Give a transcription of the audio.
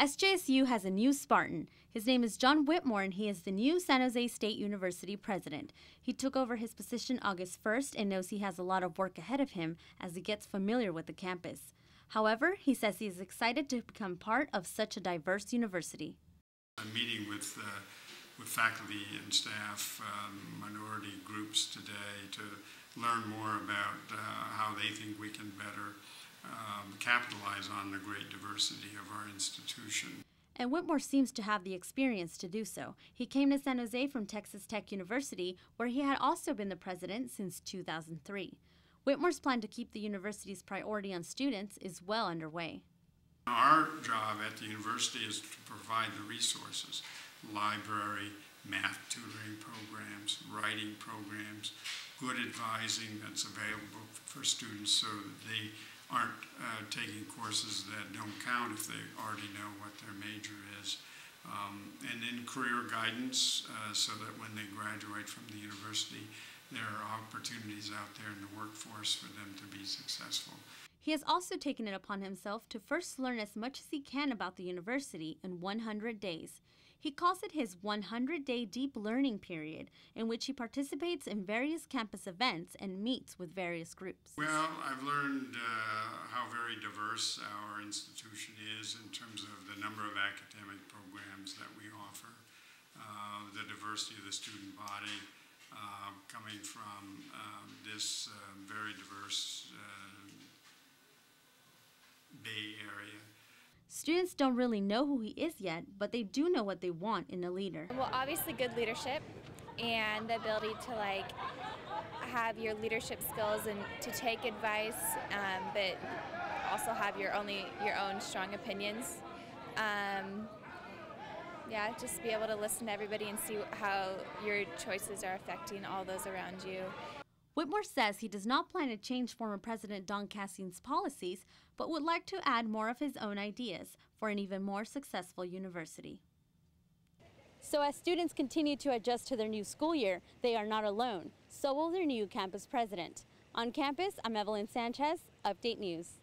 SJSU has a new Spartan. His name is Jon Whitmore, and he is the new San Jose State University president. He took over his position August 1st and knows he has a lot of work ahead of him as he gets familiar with the campus. However, he says he is excited to become part of such a diverse university. I'm meeting with, uh, with faculty and staff, um, minority groups today to learn more about uh, how they think we can better um, capitalize on the great diversity of our institution. And Whitmore seems to have the experience to do so. He came to San Jose from Texas Tech University, where he had also been the president since 2003. Whitmore's plan to keep the university's priority on students is well underway. Our job at the university is to provide the resources library, math tutoring programs, writing programs, good advising that's available for students so that they aren't uh, taking courses that don't count if they already know what their major is. Um, and then career guidance uh, so that when they graduate from the university, there are opportunities out there in the workforce for them to be successful. He has also taken it upon himself to first learn as much as he can about the university in 100 days. He calls it his 100 day deep learning period, in which he participates in various campus events and meets with various groups. Well, I've learned uh, how very diverse our institution is in terms of the number of academic programs that we offer, uh, the diversity of the student body. Uh, coming from um, this uh, very diverse Students don't really know who he is yet, but they do know what they want in a leader. Well, obviously good leadership and the ability to like have your leadership skills and to take advice, um, but also have your only your own strong opinions. Um, yeah, just be able to listen to everybody and see how your choices are affecting all those around you. Whitmore says he does not plan to change former President Don Kassing's policies, but would like to add more of his own ideas for an even more successful university. So as students continue to adjust to their new school year, they are not alone. So will their new campus president. On campus, I'm Evelyn Sanchez, Update News.